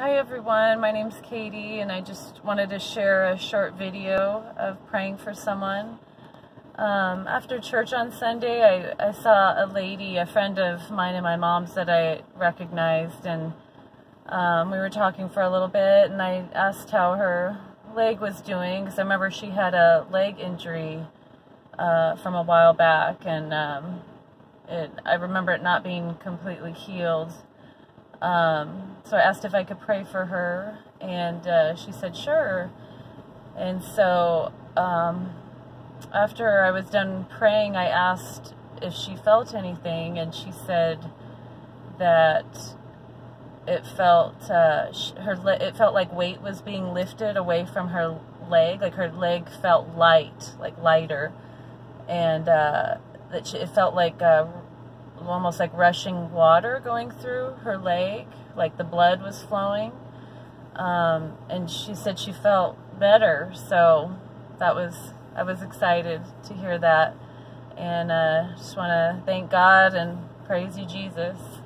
Hi everyone, my name's Katie and I just wanted to share a short video of praying for someone. Um, after church on Sunday, I, I saw a lady, a friend of mine and my mom's that I recognized and um, we were talking for a little bit and I asked how her leg was doing because I remember she had a leg injury uh, from a while back and um, it, I remember it not being completely healed. Um, so I asked if I could pray for her, and uh, she said sure. And so um, after I was done praying, I asked if she felt anything, and she said that it felt uh, her it felt like weight was being lifted away from her leg, like her leg felt light, like lighter, and uh, that she, it felt like uh, almost like rushing water going through her leg, like the blood was flowing. Um, and she said she felt better, so that was I was excited to hear that, and uh, just want to thank God and praise you, Jesus.